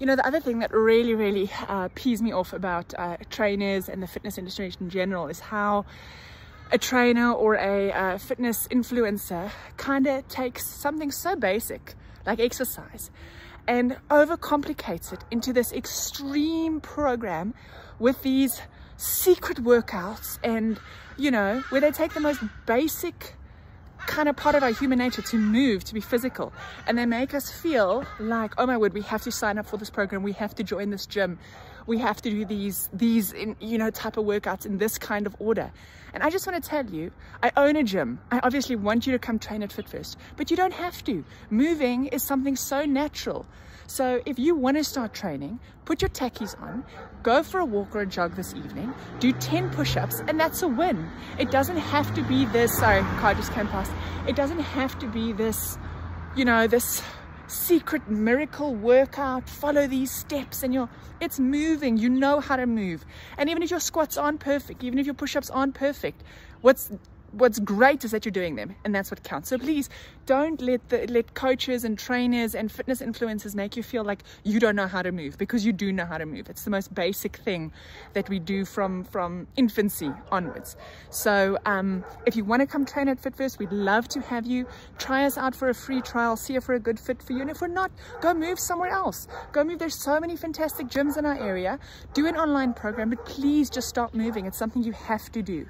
You know, the other thing that really, really uh, pees me off about uh, trainers and the fitness industry in general is how a trainer or a uh, fitness influencer kind of takes something so basic like exercise and overcomplicates it into this extreme program with these secret workouts and, you know, where they take the most basic kind of part of our human nature to move, to be physical. And they make us feel like, oh my word, we have to sign up for this program. We have to join this gym. We have to do these, these, in, you know, type of workouts in this kind of order. And I just want to tell you, I own a gym. I obviously want you to come train at Fit First, but you don't have to. Moving is something so natural. So if you want to start training, put your tackies on, go for a walk or a jog this evening, do 10 push-ups, and that's a win. It doesn't have to be this, sorry, car just came past. It doesn't have to be this, you know, this secret miracle workout follow these steps and you're it's moving you know how to move and even if your squats aren't perfect even if your push-ups aren't perfect what's what's great is that you're doing them and that's what counts. So please don't let the let coaches and trainers and fitness influencers make you feel like you don't know how to move because you do know how to move. It's the most basic thing that we do from from infancy onwards. So um, if you want to come train at fit first we'd love to have you. Try us out for a free trial see if we're a good fit for you. And if we're not go move somewhere else. Go move there's so many fantastic gyms in our area. Do an online program but please just start moving. It's something you have to do